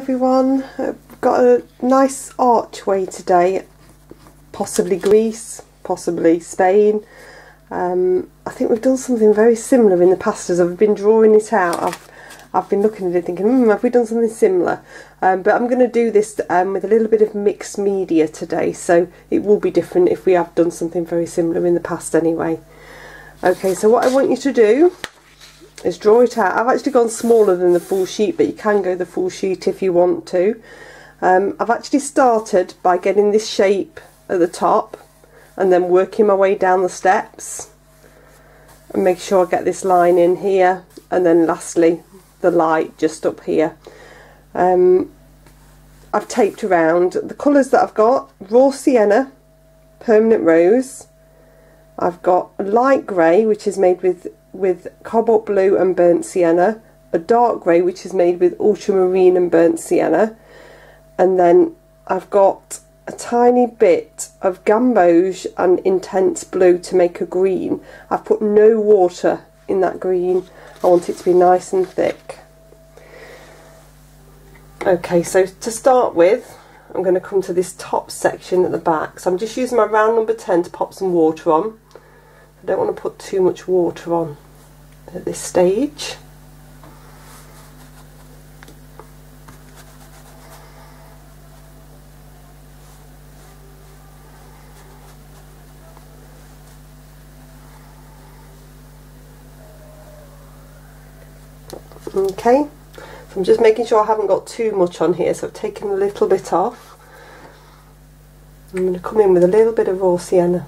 everyone. I've got a nice archway today, possibly Greece, possibly Spain. Um, I think we've done something very similar in the past as I've been drawing it out. I've I've been looking at it thinking, hmm, have we done something similar? Um, but I'm going to do this um, with a little bit of mixed media today, so it will be different if we have done something very similar in the past anyway. Okay, so what I want you to do is draw it out. I've actually gone smaller than the full sheet, but you can go the full sheet if you want to. Um, I've actually started by getting this shape at the top and then working my way down the steps and make sure I get this line in here and then lastly the light just up here. Um, I've taped around the colours that I've got raw sienna, permanent rose. I've got light grey which is made with with cobalt blue and burnt sienna, a dark grey which is made with ultramarine and burnt sienna, and then I've got a tiny bit of gamboge and intense blue to make a green. I've put no water in that green. I want it to be nice and thick. Okay, so to start with, I'm going to come to this top section at the back. So I'm just using my round number 10 to pop some water on. I don't want to put too much water on at this stage. Okay, so I'm just making sure I haven't got too much on here, so I've taken a little bit off. I'm going to come in with a little bit of raw sienna.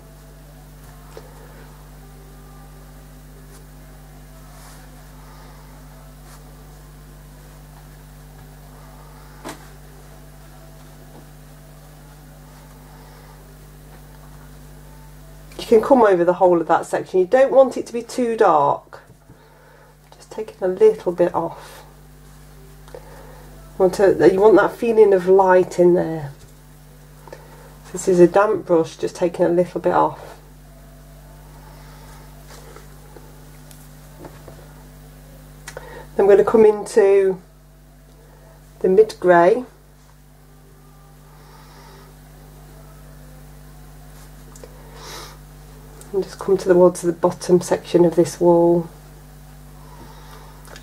Come over the whole of that section. You don't want it to be too dark. Just taking a little bit off. You want, to, you want that feeling of light in there. This is a damp brush, just taking a little bit off. We're going to come into the mid and just come towards the bottom section of this wall.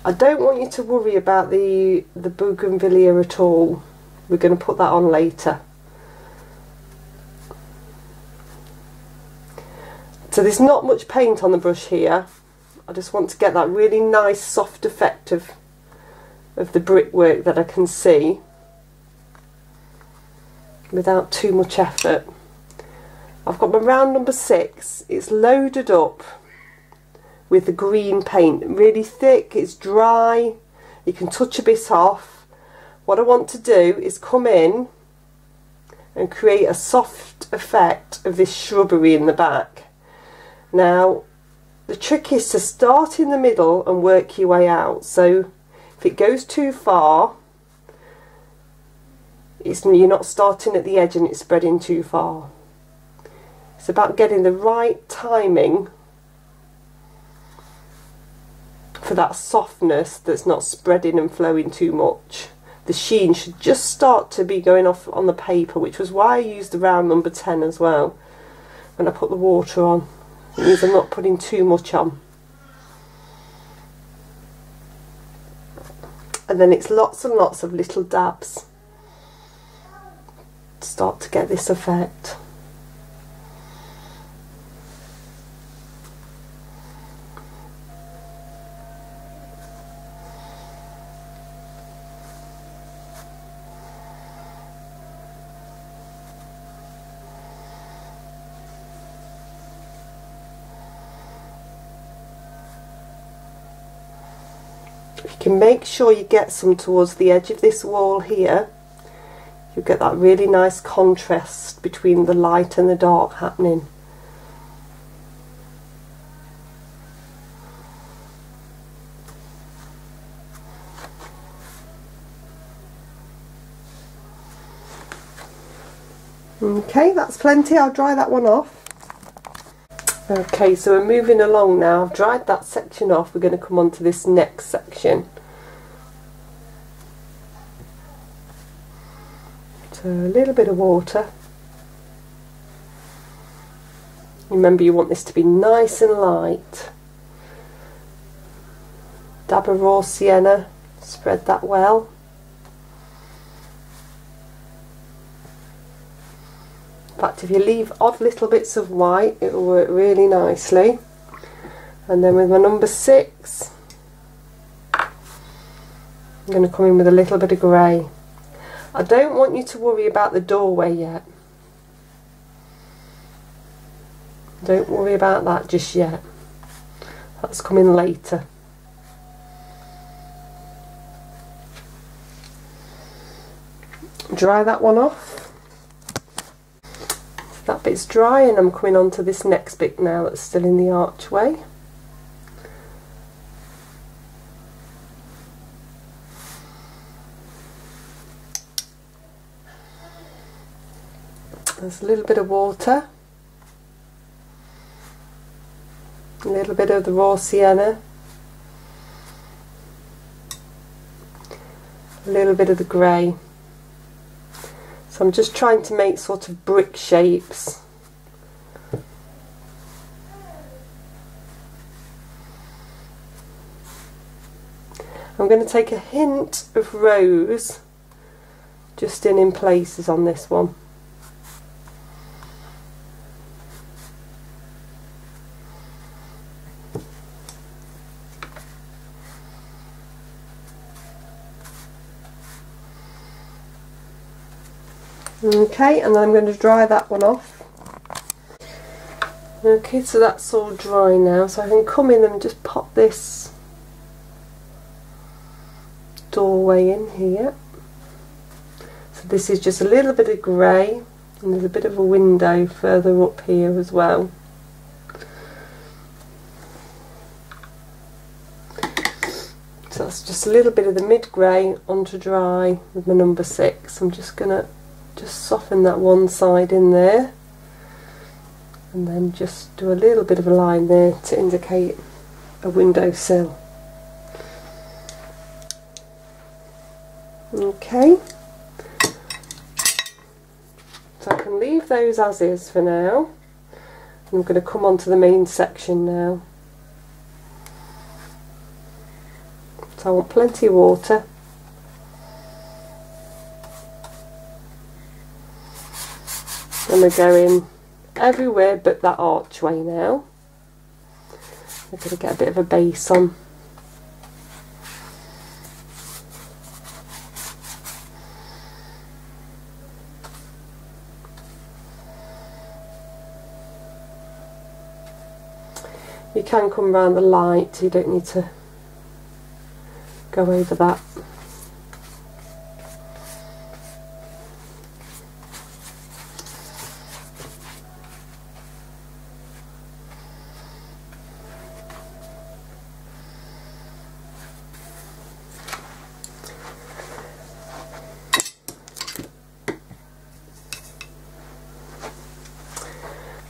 I don't want you to worry about the, the bougainvillea at all. We're going to put that on later. So there's not much paint on the brush here. I just want to get that really nice soft effect of, of the brickwork that I can see without too much effort. I've got my round number six. It's loaded up with the green paint. Really thick, it's dry, you can touch a bit off. What I want to do is come in and create a soft effect of this shrubbery in the back. Now, the trick is to start in the middle and work your way out. So if it goes too far, it's, you're not starting at the edge and it's spreading too far. It's about getting the right timing for that softness that's not spreading and flowing too much. The sheen should just start to be going off on the paper, which was why I used the round number 10 as well when I put the water on. It means I'm not putting too much on. And then it's lots and lots of little dabs to start to get this effect. Can make sure you get some towards the edge of this wall here you get that really nice contrast between the light and the dark happening Okay, that's plenty. I'll dry that one off. Okay, so we're moving along now. I've dried that section off. We're going to come on to this next section. So a little bit of water. Remember you want this to be nice and light. Dab of raw sienna, spread that well. Fact if you leave odd little bits of white it will work really nicely. And then with my number six I'm going to come in with a little bit of grey. I don't want you to worry about the doorway yet. Don't worry about that just yet. That's coming later. Dry that one off. That bit's dry and I'm coming on to this next bit now that's still in the archway. There's a little bit of water. a little bit of the raw sienna, a little bit of the grey. So I'm just trying to make sort of brick shapes. I'm going to take a hint of rose just in in places on this one. Okay, and then I'm going to dry that one off. Okay, so that's all dry now, so I can come in and just pop this doorway in here. So this is just a little bit of grey, and there's a bit of a window further up here as well. So that's just a little bit of the mid grey onto dry with my number six. I'm just going to just soften that one side in there and then just do a little bit of a line there to indicate a windowsill. Okay, so I can leave those as is for now. I'm going to come on to the main section now. So I want plenty of water and we're going everywhere but that archway now. We're going to get a bit of a base on. You can come around the light, you don't need to go over that.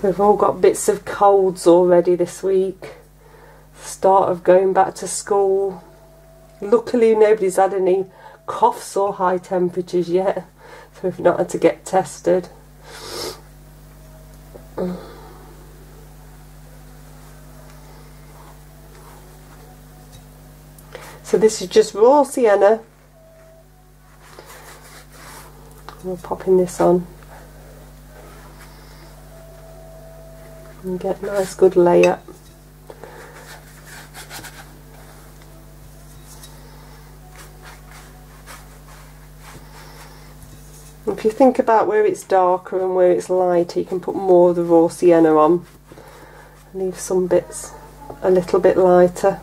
We've all got bits of colds already this week. Start of going back to school. Luckily nobody's had any coughs or high temperatures yet. So we've not had to get tested. So this is just raw sienna. We're popping this on. And get a nice good layer. If you think about where it's darker and where it's lighter, you can put more of the raw sienna on. Leave some bits a little bit lighter.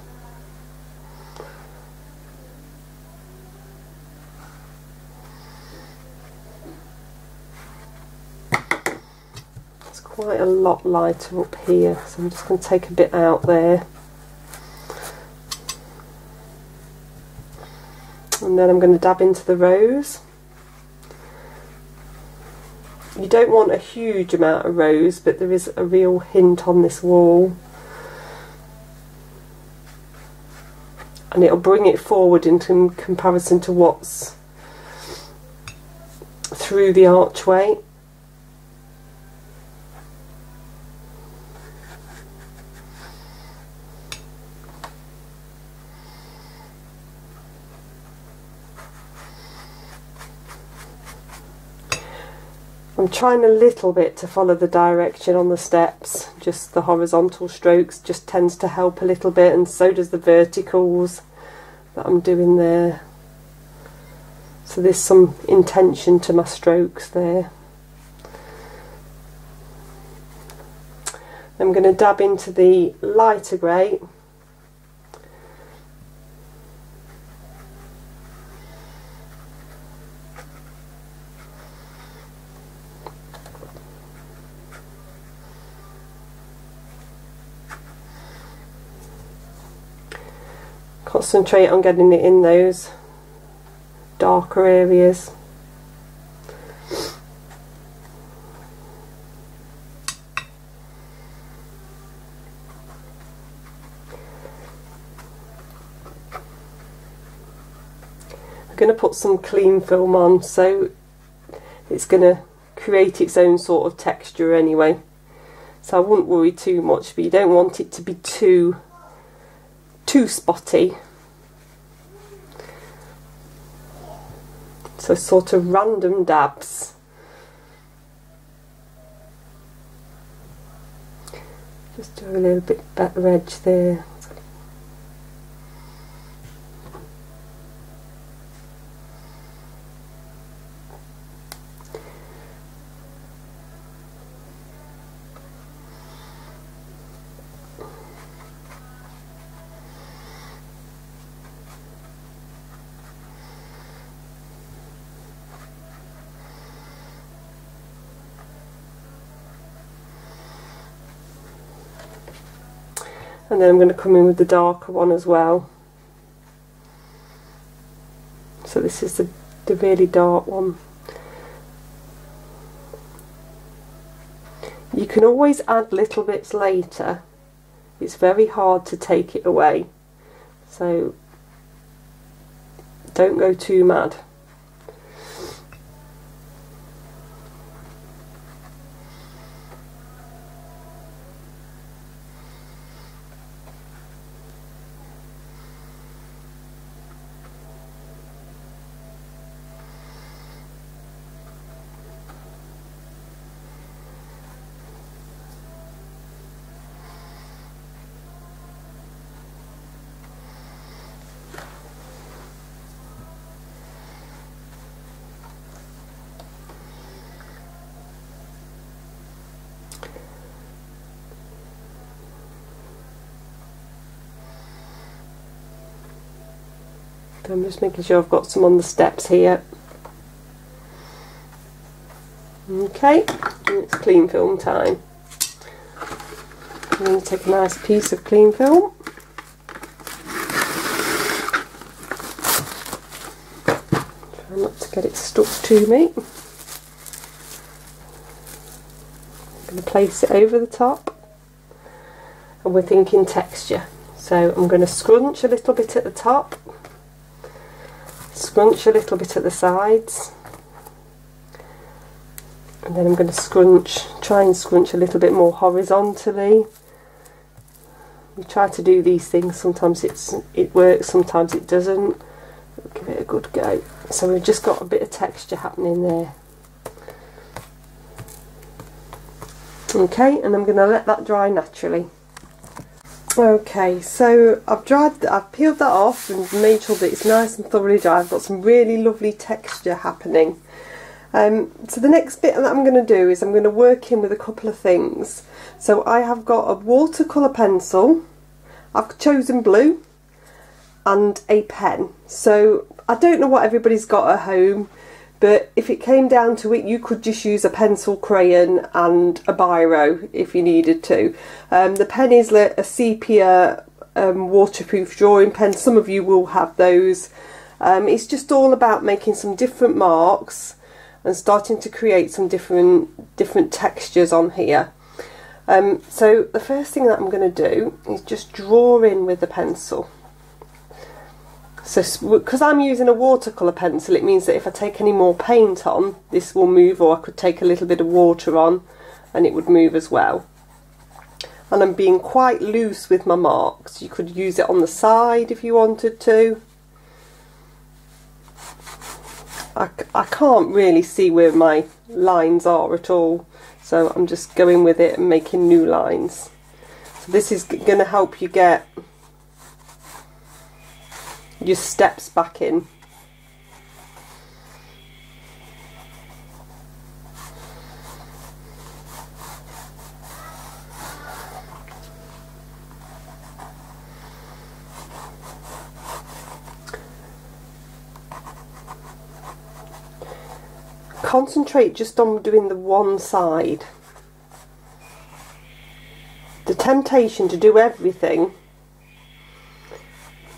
quite a lot lighter up here so I'm just going to take a bit out there. And then I'm going to dab into the rose. You don't want a huge amount of rose but there is a real hint on this wall. And it'll bring it forward into comparison to what's through the archway. I'm trying a little bit to follow the direction on the steps, just the horizontal strokes just tends to help a little bit and so does the verticals that I'm doing there. So there's some intention to my strokes there. I'm going to dab into the lighter grey concentrate on getting it in those darker areas. I'm going to put some clean film on so it's going to create its own sort of texture anyway so I wouldn't worry too much but you don't want it to be too too spotty So sort of random dabs. Just do a little bit better edge there. And then I'm going to come in with the darker one as well. So this is the, the really dark one. You can always add little bits later. It's very hard to take it away. So don't go too mad I'm just making sure I've got some on the steps here. Okay, it's clean film time. I'm going to take a nice piece of clean film. Try not to get it stuck to me. I'm going to place it over the top. And we're thinking texture. So I'm going to scrunch a little bit at the top scrunch a little bit at the sides and then I'm going to scrunch, try and scrunch a little bit more horizontally. We try to do these things, sometimes it's it works, sometimes it doesn't. We'll give it a good go. So we've just got a bit of texture happening there. Okay, and I'm going to let that dry naturally. Okay, so I've dried, I've peeled that off and made sure that it's nice and thoroughly dry. I've got some really lovely texture happening. Um, so the next bit that I'm going to do is I'm going to work in with a couple of things. So I have got a watercolour pencil, I've chosen blue, and a pen. So I don't know what everybody's got at home but if it came down to it you could just use a pencil crayon and a biro if you needed to. Um, the pen is a sepia um, waterproof drawing pen. Some of you will have those. Um, it's just all about making some different marks and starting to create some different different textures on here. Um, so the first thing that I'm going to do is just draw in with the pencil So because I'm using a watercolour pencil it means that if I take any more paint on this will move or I could take a little bit of water on and it would move as well. And I'm being quite loose with my marks. You could use it on the side if you wanted to. I, I can't really see where my lines are at all so I'm just going with it and making new lines so this is going to help you get your steps back in concentrate just on doing the one side. The temptation to do everything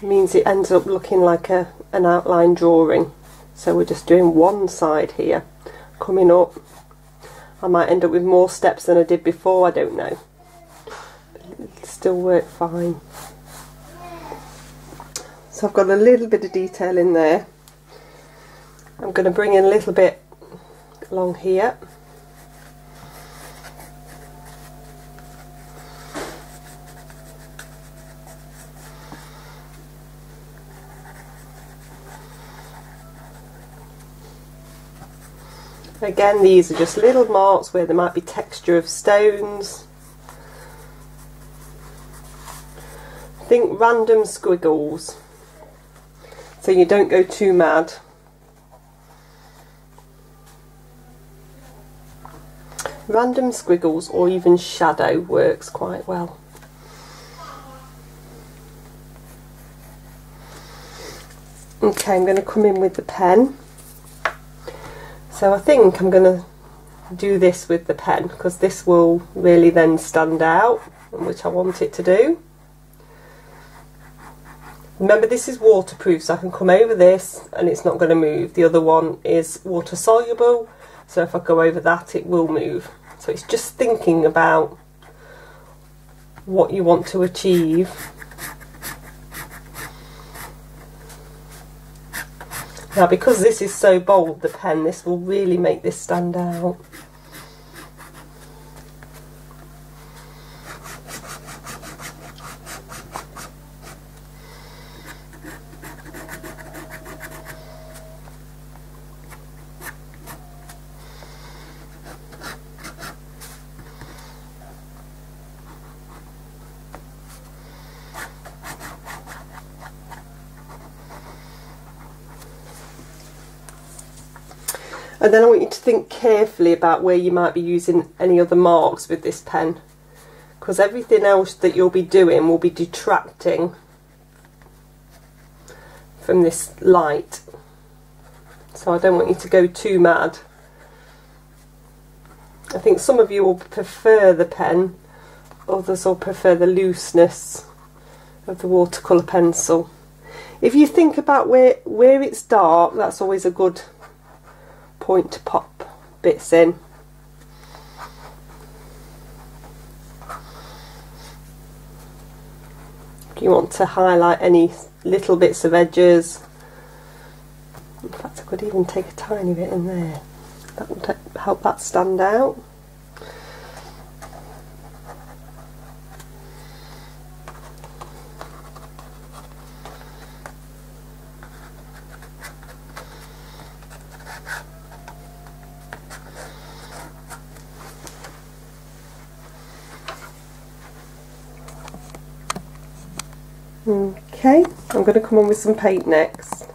means it ends up looking like a an outline drawing. So we're just doing one side here. Coming up. I might end up with more steps than I did before, I don't know. It'll still work fine. So I've got a little bit of detail in there. I'm going to bring in a little bit along here Again, these are just little marks where there might be texture of stones. Think random squiggles so you don't go too mad. Random squiggles or even shadow works quite well. Okay, I'm going to come in with the pen. So I think I'm going to do this with the pen because this will really then stand out, which I want it to do. Remember this is waterproof so I can come over this and it's not going to move. The other one is water soluble so if I go over that it will move. So it's just thinking about what you want to achieve. Now because this is so bold, the pen, this will really make this stand out. And then I want you to think carefully about where you might be using any other marks with this pen. Because everything else that you'll be doing will be detracting from this light. So I don't want you to go too mad. I think some of you will prefer the pen, others will prefer the looseness of the watercolour pencil. If you think about where, where it's dark, that's always a good point to pop bits in. If you want to highlight any little bits of edges, in fact I could even take a tiny bit in there, that would help that stand out. Okay, I'm going to come on with some paint next.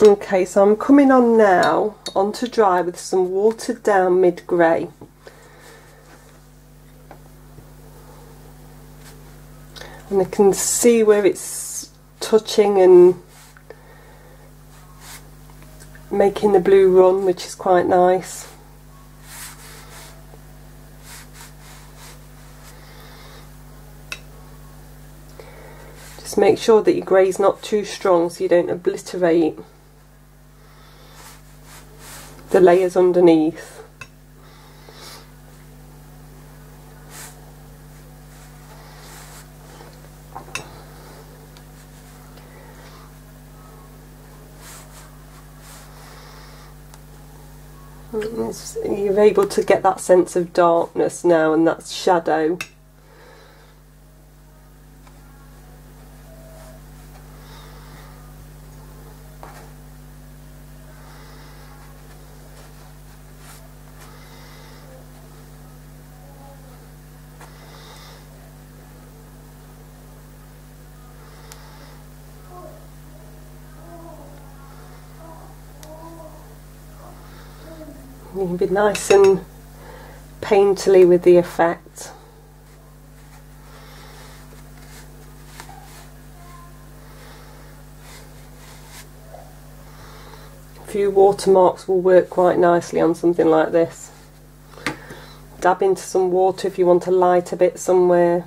Okay, so I'm coming on now onto dry with some watered down mid grey. And I can see where it's touching and making the blue run, which is quite nice. Just make sure that your grey is not too strong so you don't obliterate the layers underneath. Mm, you're able to get that sense of darkness now and that's shadow. You can be nice and painterly with the effect. A few watermarks will work quite nicely on something like this. Dab into some water if you want to light a bit somewhere.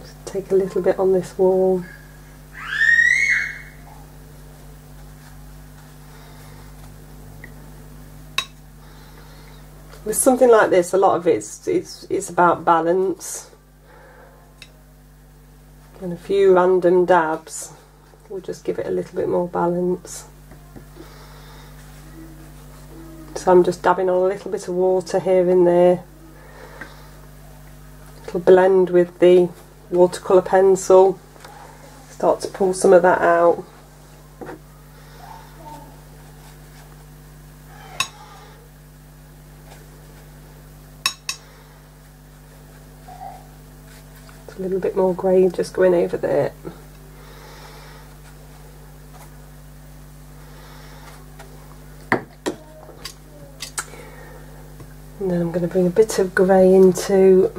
Just take a little bit on this wall. Something like this, a lot of it's it's it's about balance. And a few random dabs will just give it a little bit more balance. So I'm just dabbing on a little bit of water here and there. It'll blend with the watercolour pencil. Start to pull some of that out. A little bit more grey just going over there. And then I'm going to bring a bit of grey into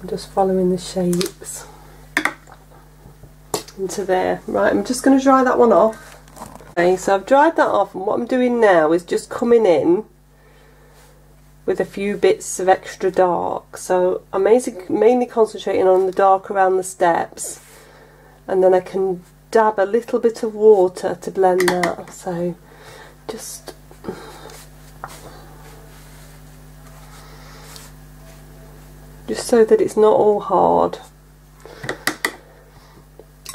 I'm just following the shapes into there. Right, I'm just going to dry that one off. Okay, so I've dried that off and what I'm doing now is just coming in with a few bits of extra dark. So I'm mainly concentrating on the dark around the steps and then I can dab a little bit of water to blend that. So just just so that it's not all hard.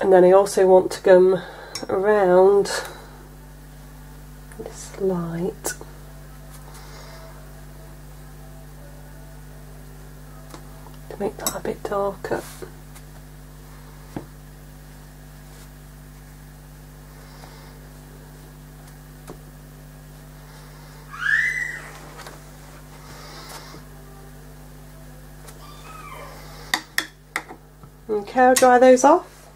And then I also want to come around this light make that a bit darker. Okay, I'll dry those off.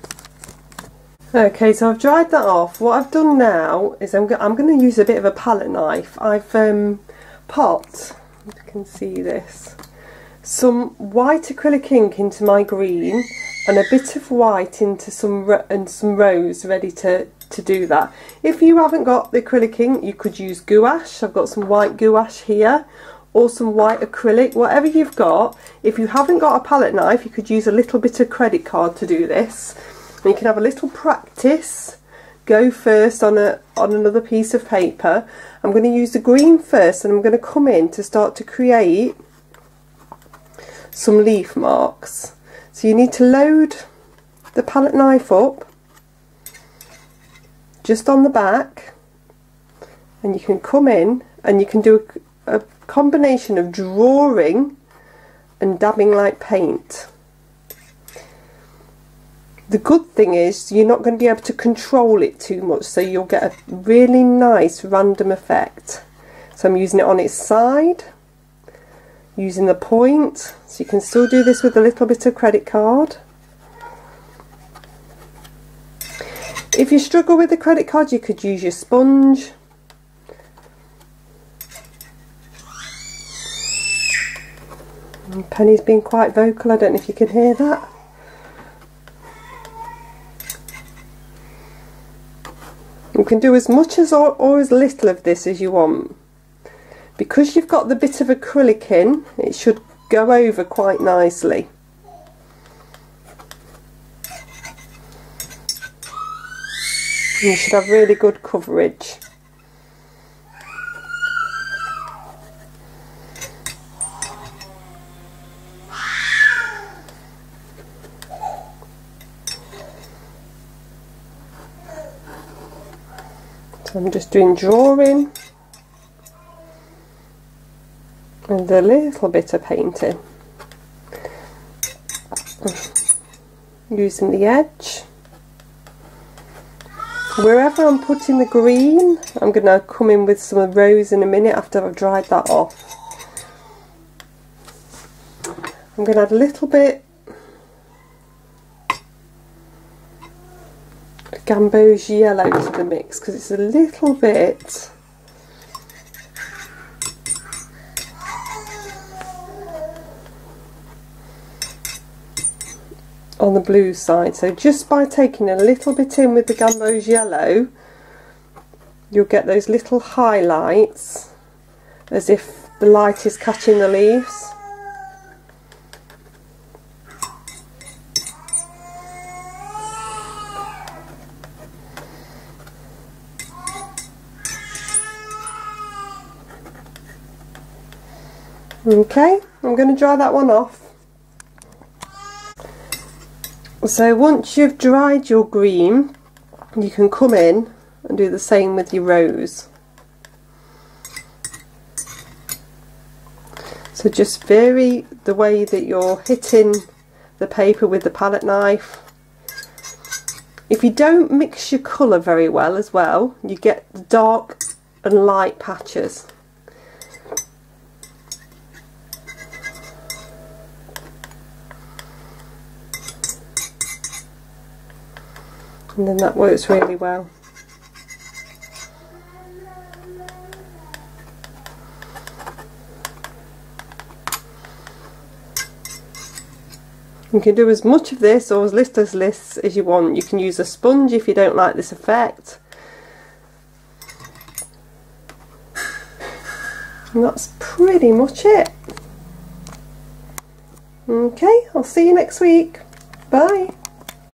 Okay, so I've dried that off. What I've done now is I'm, go I'm going to use a bit of a palette knife. I've um, popped, you can see this, some white acrylic ink into my green and a bit of white into some and some rose ready to to do that. If you haven't got the acrylic ink you could use gouache. I've got some white gouache here or some white acrylic whatever you've got. If you haven't got a palette knife you could use a little bit of credit card to do this. And you can have a little practice. Go first on a on another piece of paper. I'm going to use the green first and I'm going to come in to start to create some leaf marks. So you need to load the palette knife up just on the back and you can come in and you can do a, a combination of drawing and dabbing like paint. The good thing is you're not going to be able to control it too much so you'll get a really nice random effect. So I'm using it on its side using the point. So you can still do this with a little bit of credit card. If you struggle with the credit card you could use your sponge. Penny's been quite vocal. I don't know if you can hear that. You can do as much as or, or as little of this as you want because you've got the bit of acrylic in it should go over quite nicely. You should have really good coverage. So I'm just doing drawing and a little bit of painting. Using the edge. Wherever I'm putting the green I'm going to come in with some rose in a minute after I've dried that off. I'm going to add a little bit of Gamboge yellow to the mix because it's a little bit on the blue side so just by taking a little bit in with the Gamboge yellow you'll get those little highlights as if the light is catching the leaves Okay, I'm going to dry that one off. So once you've dried your green, you can come in and do the same with your rose. So just vary the way that you're hitting the paper with the palette knife. If you don't mix your colour very well as well, you get dark and light patches. And then that works really well. You can do as much of this or as little as this as you want. You can use a sponge if you don't like this effect. And that's pretty much it. Okay, I'll see you next week. Bye.